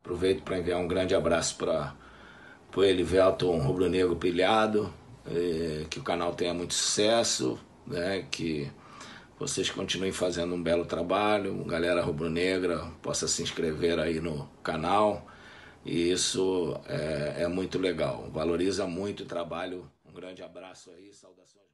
Aproveito para enviar um grande abraço para o Elivelton Rubro Negro Pilhado, eh, que o canal tenha muito sucesso, né, que vocês continuem fazendo um belo trabalho, galera rubro-negra possa se inscrever aí no canal e isso é, é muito legal, valoriza muito o trabalho. Um grande abraço aí, saudações.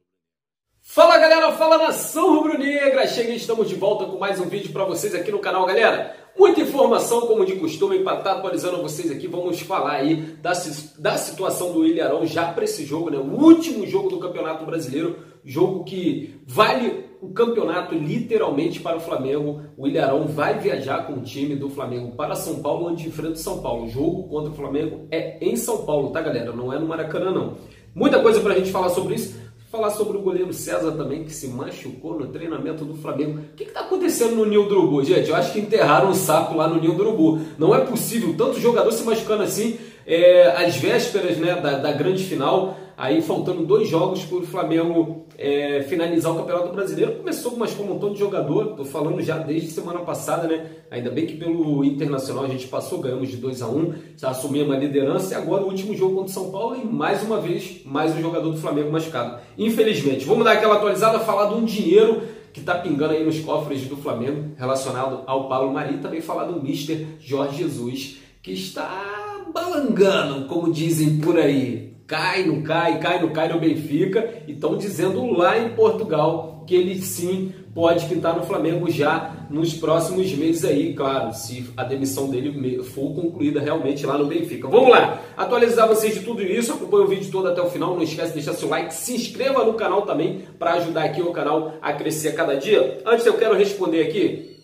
Fala galera, fala nação rubro-negra! Cheguei, estamos de volta com mais um vídeo para vocês aqui no canal, galera. Muita informação, como de costume, para estar atualizando vocês aqui, vamos falar aí da, da situação do Ilharão já para esse jogo, né? O último jogo do Campeonato Brasileiro, jogo que vale o campeonato literalmente para o Flamengo. O Ilharão vai viajar com o time do Flamengo para São Paulo, onde enfrenta o São Paulo. O jogo contra o Flamengo é em São Paulo, tá, galera? Não é no Maracanã, não. Muita coisa para a gente falar sobre isso. Falar sobre o goleiro César também, que se machucou no treinamento do Flamengo. O que está acontecendo no Ninho do gente? Eu acho que enterraram o saco lá no Ninho do. Não é possível tanto jogador se machucando assim, é, às vésperas né, da, da grande final aí faltando dois jogos para o Flamengo é, finalizar o Campeonato Brasileiro. Começou com um montão de jogador, estou falando já desde semana passada, né? Ainda bem que pelo Internacional a gente passou, ganhamos de 2 a 1 já assumimos a liderança e agora o último jogo contra o São Paulo e mais uma vez, mais um jogador do Flamengo machucado. Infelizmente, vamos dar aquela atualizada, falar de um dinheiro que está pingando aí nos cofres do Flamengo relacionado ao Paulo Mari, também falar do Mister Jorge Jesus, que está balangando, como dizem por aí cai, não cai, cai, não cai no Benfica. E estão dizendo lá em Portugal que ele sim pode pintar no Flamengo já nos próximos meses aí, claro, se a demissão dele for concluída realmente lá no Benfica. Vamos lá, atualizar vocês de tudo isso, acompanhe o vídeo todo até o final, não esquece de deixar seu like, se inscreva no canal também para ajudar aqui o canal a crescer a cada dia. Antes eu quero responder aqui,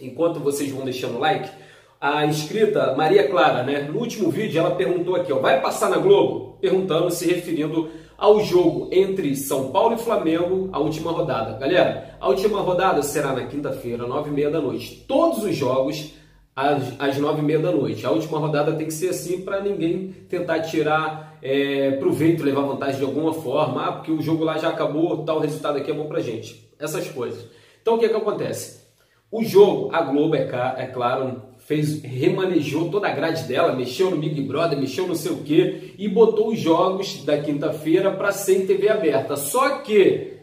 enquanto vocês vão deixando o like, a inscrita Maria Clara, né? No último vídeo ela perguntou aqui, ó, vai passar na Globo? Perguntando, se referindo ao jogo entre São Paulo e Flamengo, a última rodada. Galera, a última rodada será na quinta-feira, nove e meia da noite. Todos os jogos às, nove e meia da noite. A última rodada tem que ser assim para ninguém tentar tirar é, proveito, levar vantagem de alguma forma. Ah, porque o jogo lá já acabou, tal resultado aqui é bom para gente. Essas coisas. Então o que, que acontece? O jogo, a Globo, é, é claro, fez remanejou toda a grade dela, mexeu no Big Brother, mexeu no sei o que e botou os jogos da quinta-feira para ser em TV aberta. Só que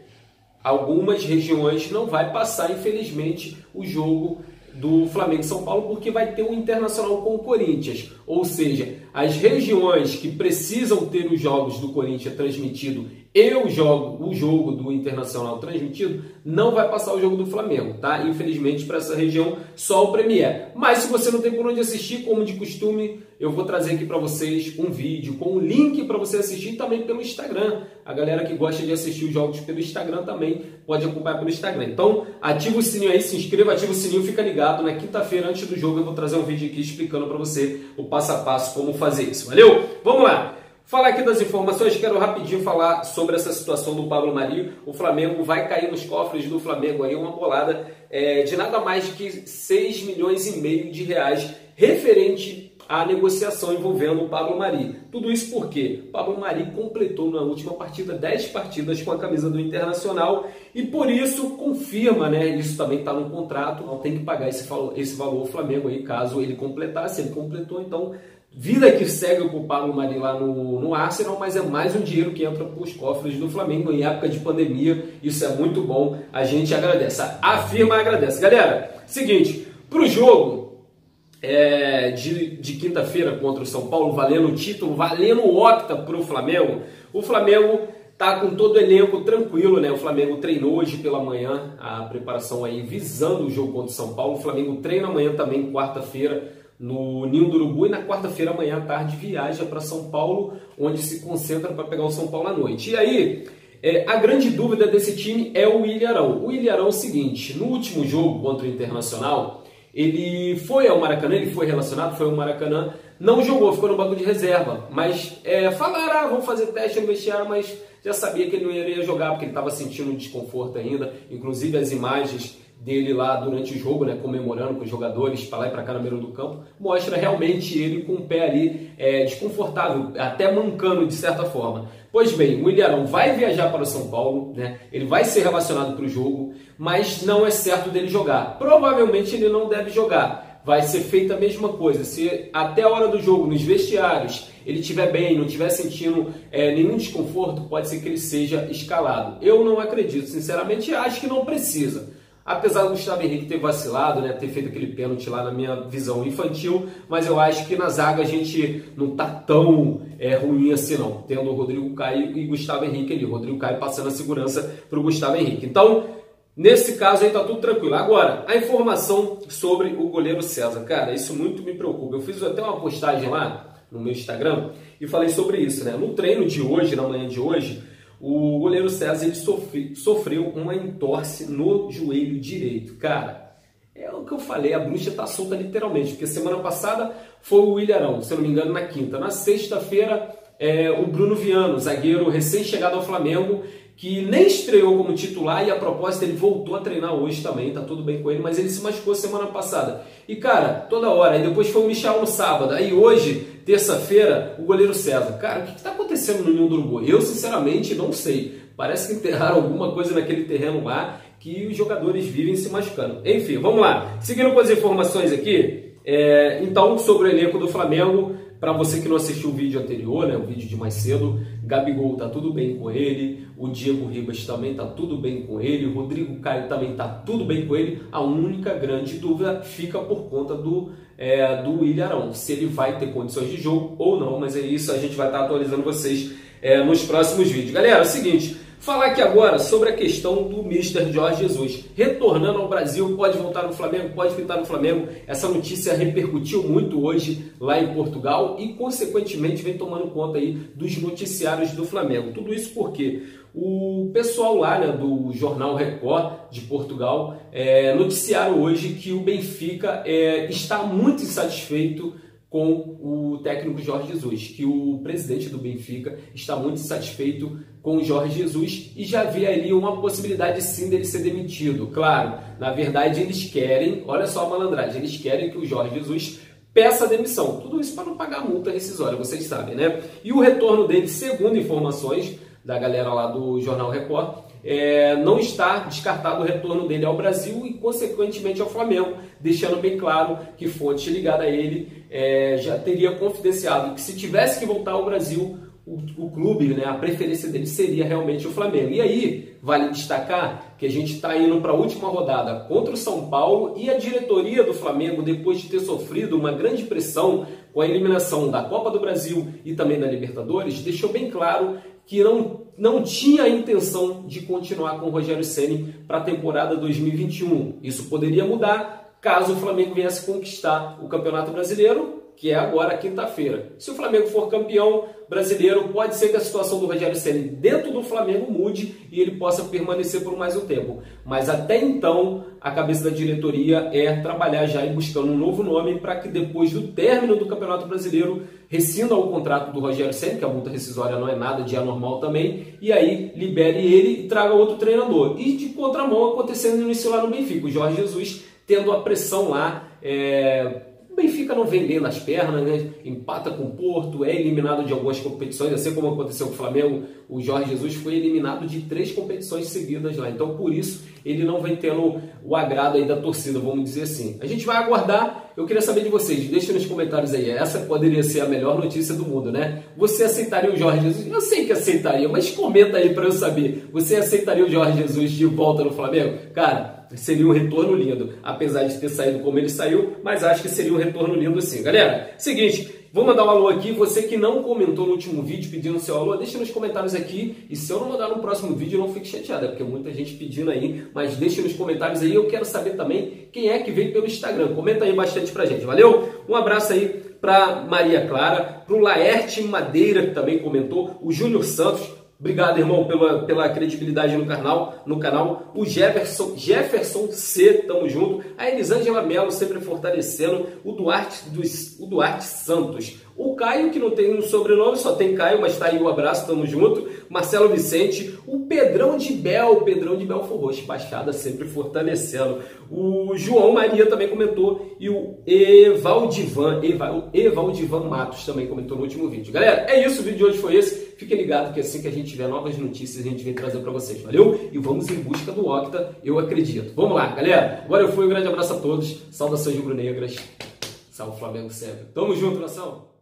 algumas regiões não vai passar, infelizmente, o jogo do Flamengo e São Paulo porque vai ter um internacional com o Corinthians. Ou seja, as regiões que precisam ter os jogos do Corinthians transmitido eu jogo o jogo do Internacional transmitido, não vai passar o jogo do Flamengo, tá? Infelizmente para essa região só o Premier. Mas se você não tem por onde assistir, como de costume, eu vou trazer aqui para vocês um vídeo com um link para você assistir também pelo Instagram. A galera que gosta de assistir os jogos pelo Instagram também pode acompanhar pelo Instagram. Então, ativa o sininho aí, se inscreva, ativa o sininho, fica ligado. Na quinta-feira, antes do jogo, eu vou trazer um vídeo aqui explicando para você o passo a passo como fazer isso. Valeu? Vamos lá! Falar aqui das informações, quero rapidinho falar sobre essa situação do Pablo Mari. O Flamengo vai cair nos cofres do Flamengo aí uma bolada é, de nada mais que 6 milhões e meio de reais referente à negociação envolvendo o Pablo Mari. Tudo isso porque Pablo Mari completou na última partida 10 partidas com a camisa do Internacional e por isso confirma, né? Isso também está no contrato, não tem que pagar esse valor, esse valor ao Flamengo aí caso ele completasse. Ele completou, então Vida que segue o culpado Marinho lá no, no Arsenal, mas é mais um dinheiro que entra para os cofres do Flamengo em época de pandemia. Isso é muito bom, a gente agradece. A firma agradece. Galera, seguinte, para o jogo é, de, de quinta-feira contra o São Paulo, valendo o título, valendo o octa para o Flamengo, o Flamengo tá com todo o elenco tranquilo, né? O Flamengo treinou hoje pela manhã, a preparação aí visando o jogo contra o São Paulo. O Flamengo treina amanhã também, quarta-feira no Ninho do Urubu e na quarta-feira, amanhã à tarde, viaja para São Paulo, onde se concentra para pegar o São Paulo à noite. E aí, é, a grande dúvida desse time é o Ilharão. O Ilharão é o seguinte: no último jogo contra o Internacional, ele foi ao Maracanã, ele foi relacionado, foi ao Maracanã, não jogou, ficou no banco de reserva. Mas é, falaram, ah, vamos fazer teste no vestiário, mas já sabia que ele não iria jogar, porque ele estava sentindo desconforto ainda. Inclusive as imagens dele lá durante o jogo, né, comemorando com os jogadores para lá e para cá no meio do campo, mostra realmente ele com o pé ali é, desconfortável, até mancando de certa forma. Pois bem, o Ilharão vai viajar para o São Paulo, né, ele vai ser relacionado para o jogo, mas não é certo dele jogar. Provavelmente ele não deve jogar vai ser feita a mesma coisa. Se até a hora do jogo, nos vestiários, ele estiver bem, não estiver sentindo é, nenhum desconforto, pode ser que ele seja escalado. Eu não acredito, sinceramente, acho que não precisa. Apesar do Gustavo Henrique ter vacilado, né, ter feito aquele pênalti lá na minha visão infantil, mas eu acho que na zaga a gente não tá tão é, ruim assim não, tendo o Rodrigo Caio e Gustavo Henrique ali. Rodrigo Caio passando a segurança para o Gustavo Henrique. Então, nesse caso aí tá tudo tranquilo. Agora, a informação sobre o goleiro César. Cara, isso muito me preocupa. Eu fiz até uma postagem lá no meu Instagram e falei sobre isso, né? No treino de hoje, na manhã de hoje, o goleiro César ele sofre, sofreu uma entorse no joelho direito. Cara, é o que eu falei, a bruxa tá solta literalmente, porque semana passada foi o William se não me engano, na quinta. Na sexta-feira, é, o Bruno Viano, zagueiro recém-chegado ao Flamengo, que nem estreou como titular e a propósito ele voltou a treinar hoje também, tá tudo bem com ele, mas ele se machucou semana passada. E cara, toda hora, aí depois foi o Michel no sábado, aí hoje, terça-feira, o goleiro César. Cara, o que está acontecendo no Ninho do Urubu? Eu sinceramente não sei. Parece que enterraram alguma coisa naquele terreno lá que os jogadores vivem se machucando. Enfim, vamos lá. Seguindo com as informações aqui, é, então sobre o elenco do Flamengo, para você que não assistiu o vídeo anterior, né, o vídeo de mais cedo, Gabigol tá tudo bem com ele, o Diego Ribas também tá tudo bem com ele, o Rodrigo Caio também tá tudo bem com ele. A única grande dúvida fica por conta do é, do se ele vai ter condições de jogo ou não, mas é isso, a gente vai estar atualizando vocês é, nos próximos vídeos. Galera, é o seguinte, Falar aqui agora sobre a questão do Mr. Jorge Jesus. Retornando ao Brasil, pode voltar no Flamengo, pode pintar no Flamengo. Essa notícia repercutiu muito hoje lá em Portugal e, consequentemente, vem tomando conta aí dos noticiários do Flamengo. Tudo isso porque o pessoal lá né, do Jornal Record de Portugal é, noticiaram hoje que o Benfica é, está muito insatisfeito com o técnico Jorge Jesus, que o presidente do Benfica está muito satisfeito com o Jorge Jesus e já vê ali uma possibilidade sim dele ser demitido. Claro, na verdade eles querem, olha só a malandragem, eles querem que o Jorge Jesus peça demissão. Tudo isso para não pagar multa rescisória, vocês sabem, né? E o retorno dele, segundo informações da galera lá do Jornal Record, é, não está descartado o retorno dele ao Brasil e, consequentemente, ao Flamengo, deixando bem claro que fonte ligada a ele é, já teria confidenciado que se tivesse que voltar ao Brasil, o, o, clube, né, a preferência dele seria realmente o Flamengo. E aí, vale destacar que a gente está indo para a última rodada contra o São Paulo e a diretoria do Flamengo, depois de ter sofrido uma grande pressão com a eliminação da Copa do Brasil e também da Libertadores, deixou bem claro que não, não tinha a intenção de continuar com o Rogério Ceni para a temporada 2021. Isso poderia mudar caso o Flamengo viesse conquistar o Campeonato Brasileiro, que é agora quinta-feira. Se o Flamengo for campeão brasileiro, pode ser que a situação do Rogério Ceni dentro do Flamengo mude e ele possa permanecer por mais um tempo. Mas até então, a cabeça da diretoria é trabalhar já e buscando um novo nome para que depois do término do Campeonato Brasileiro rescinda o contrato do Rogério Ceni, que a multa rescisória não é nada de anormal também, e aí libere ele e traga outro treinador. E de contramão acontecendo no início lá no Benfica, o Jorge Jesus tendo a pressão lá é, o Benfica não vem bem nas pernas, né? empata com o Porto, é eliminado de algumas competições, assim como aconteceu com o Flamengo, o Jorge Jesus foi eliminado de três competições seguidas lá. Então, por isso, ele não vem tendo o agrado aí da torcida, vamos dizer assim. A gente vai aguardar. Eu queria saber de vocês, deixa nos comentários aí. Essa poderia ser a melhor notícia do mundo, né? Você aceitaria o Jorge Jesus? Eu sei que aceitaria, mas comenta aí para eu saber. Você aceitaria o Jorge Jesus de volta no Flamengo? Cara, seria um retorno lindo, apesar de ter saído como ele saiu, mas acho que seria um retorno lindo sim. Galera, seguinte, vou mandar um alô aqui, você que não comentou no último vídeo pedindo seu alô, deixa nos comentários aqui, e se eu não mandar no próximo vídeo, não fique chateado, é porque muita gente pedindo aí, mas deixa nos comentários aí, eu quero saber também quem é que veio pelo Instagram, comenta aí bastante pra gente, valeu? Um abraço aí pra Maria Clara, pro Laerte Madeira, que também comentou, o Júnior Santos, Obrigado, irmão, pela, pela credibilidade no canal, no canal. O Jefferson, Jefferson C, tamo junto. A Elisângela Mello sempre fortalecendo. O Duarte, dos, o Duarte Santos. O Caio, que não tem um sobrenome, só tem Caio, mas tá aí o um abraço, tamo junto. Marcelo Vicente, o Pedrão de Bel, o Pedrão de Belfor Roxo, Baixada sempre fortalecendo. O João Maria também comentou e o Evaldivan, Eval, Evaldivan Matos também comentou no último vídeo. Galera, é isso, o vídeo de hoje foi esse. Fiquem ligados que assim que a gente tiver novas notícias, a gente vem trazer para vocês. Valeu? E vamos em busca do Octa, eu acredito. Vamos lá, galera. Agora eu fui, um grande abraço a todos. Saudações rubro-negras. Salve Flamengo sempre. Tamo junto, nação!